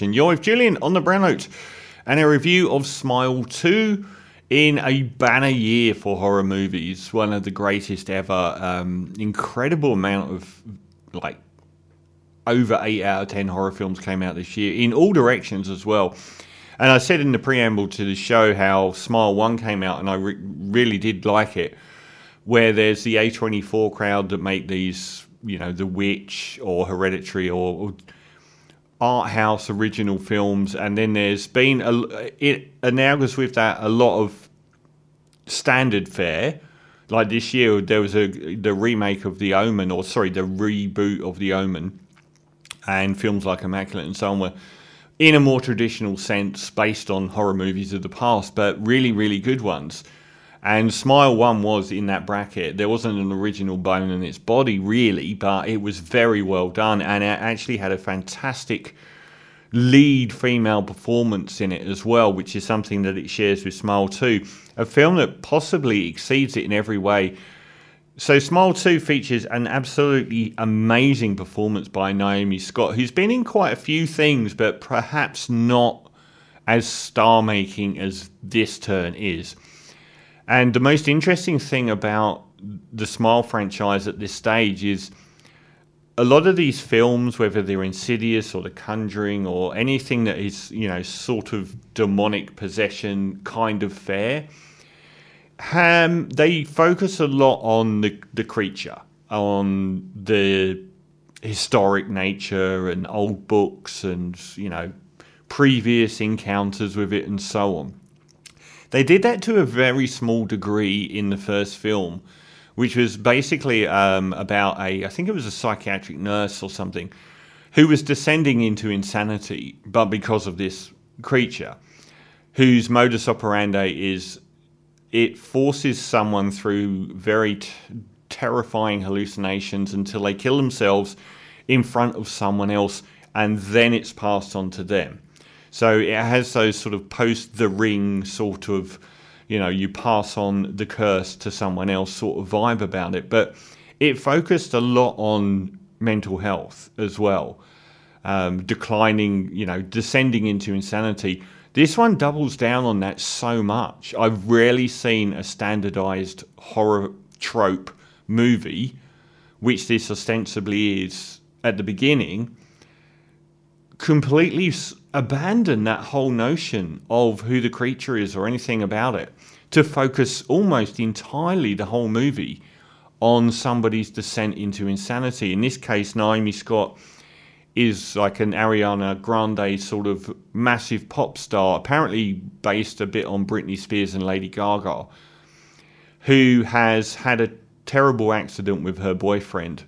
You're with Julian on the Brown Note and a review of Smile 2 in a banner year for horror movies. One of the greatest ever. Um, incredible amount of like over 8 out of 10 horror films came out this year in all directions as well. And I said in the preamble to the show how Smile 1 came out and I re- really did like it. Where there's the A24 crowd that make these, you know, The Witch or Hereditary or, or art house original films, and then there's been a, it analogous with that a lot of standard fare. Like this year, there was a the remake of The Omen, or sorry, the reboot of The Omen, and films like Immaculate and so on were in a more traditional sense based on horror movies of the past, but really, really good ones. And Smile 1 was in that bracket. There wasn't an original bone in its body, really, but it was very well done. And it actually had a fantastic lead female performance in it as well, which is something that it shares with Smile 2. A film that possibly exceeds it in every way. So, Smile 2 features an absolutely amazing performance by Naomi Scott, who's been in quite a few things, but perhaps not as star making as this turn is. And the most interesting thing about the Smile franchise at this stage is a lot of these films, whether they're Insidious or The Conjuring or anything that is, you know, sort of demonic possession kind of fare, um, they focus a lot on the, the creature, on the historic nature and old books and, you know, previous encounters with it and so on. They did that to a very small degree in the first film, which was basically um, about a, I think it was a psychiatric nurse or something, who was descending into insanity, but because of this creature, whose modus operandi is it forces someone through very t- terrifying hallucinations until they kill themselves in front of someone else, and then it's passed on to them. So it has those sort of post the ring sort of, you know, you pass on the curse to someone else sort of vibe about it. But it focused a lot on mental health as well, um, declining, you know, descending into insanity. This one doubles down on that so much. I've rarely seen a standardized horror trope movie, which this ostensibly is at the beginning, completely abandon that whole notion of who the creature is or anything about it to focus almost entirely the whole movie on somebody's descent into insanity. In this case, Naomi Scott is like an Ariana Grande sort of massive pop star, apparently based a bit on Britney Spears and Lady Gaga, who has had a terrible accident with her boyfriend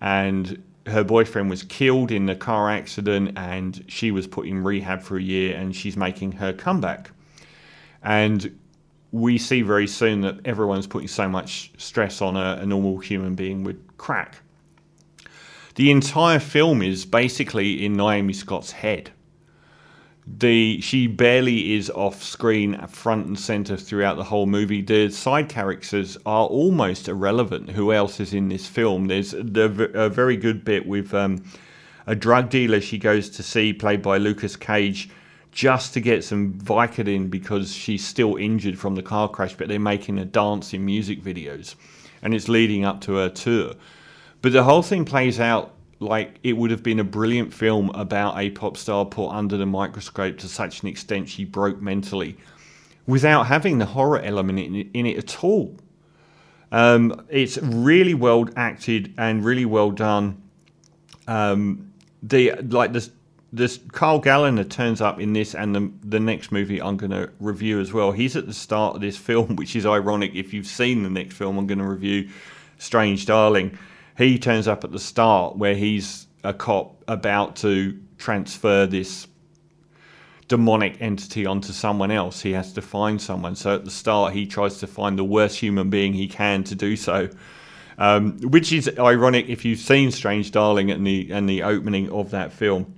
and her boyfriend was killed in a car accident and she was put in rehab for a year and she's making her comeback. And we see very soon that everyone's putting so much stress on a, a normal human being would crack. The entire film is basically in Naomi Scott's head the she barely is off screen front and center throughout the whole movie. The side characters are almost irrelevant. Who else is in this film? There's a very good bit with um, a drug dealer she goes to see played by Lukas Gage just to get some vicodin because she's still injured from the car crash but they're making a dance in music videos and it's leading up to her tour. But the whole thing plays out like it would have been a brilliant film about a pop star put under the microscope to such an extent she broke mentally without having the horror element in, it at all. Um, it's really well acted and really well done. Um, the like this this Kyle Gallner turns up in this and the the next movie I'm going to review as well. He's at the start of this film, which is ironic. If you've seen the next film, I'm going to review Strange Darling he turns up at the start where he's a cop about to transfer this demonic entity onto someone else. He has to find someone. So at the start, he tries to find the worst human being he can to do so. Um, which is ironic if you've seen Strange Darling and the and the opening of that film.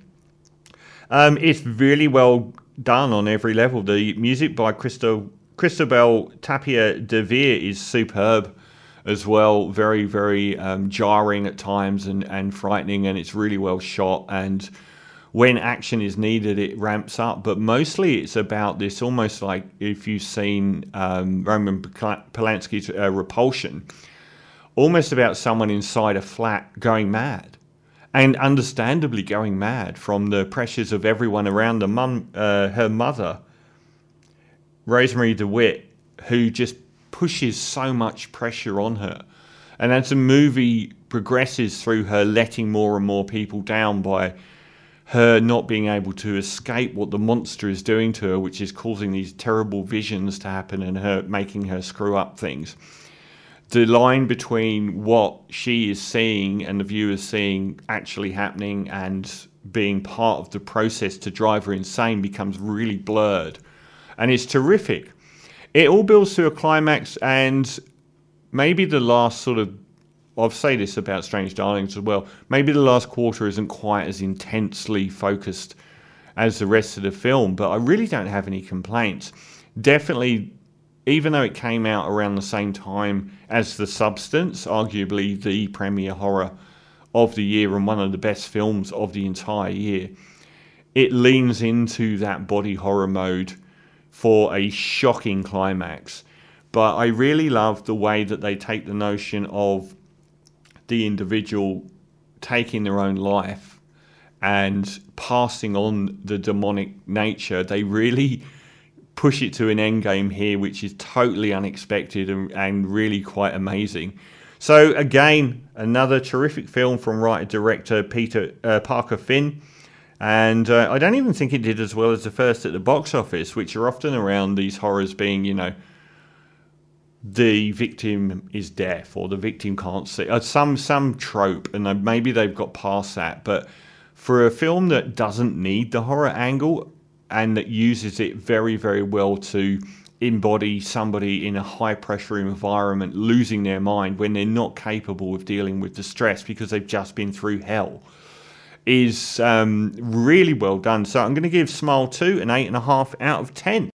Um, it's really well done on every level. The music by Christo, Cristobal Tapia de Veer is superb as well. Very, very um, jarring at times and, and frightening, and it's really well shot and when action is needed, it ramps up. But mostly, it's about this almost like if you've seen um, Roman Polanski's uh, Repulsion, almost about someone inside a flat going mad, and understandably going mad from the pressures of everyone around the mum, uh, her mother, Rosemarie DeWitt, who just pushes so much pressure on her. And as the movie progresses through her letting more and more people down by her not being able to escape what the monster is doing to her, which is causing these terrible visions to happen and her making her screw up things. The line between what she is seeing and the viewer seeing actually happening and being part of the process to drive her insane becomes really blurred. And it's terrific. It all builds to a climax, and maybe the last sort of I'll say this about Strange Darlings as well. Maybe the last quarter isn't quite as intensely focused as the rest of the film, but I really don't have any complaints. Definitely, even though it came out around the same time as The Substance, arguably the premier horror of the year and one of the best films of the entire year, it leans into that body horror mode for a shocking climax. But I really love the way that they take the notion of the individual taking their own life and passing on the demonic nature, they really push it to an end game here, which is totally unexpected and, and really quite amazing. So again, another terrific film from writer director Peter uh, Parker Finn, and uh, I don't even think it did as well as the first at the box office, which are often around these horrors being, you know, the victim is deaf or the victim can't see uh, some some trope and maybe they've got past that. But for a film that doesn't need the horror angle and that uses it very very well to embody somebody in a high pressure environment losing their mind when they're not capable of dealing with the stress because they've just been through hell is um, really well done. So i'm going to give smile 2 an 8.5 out of 10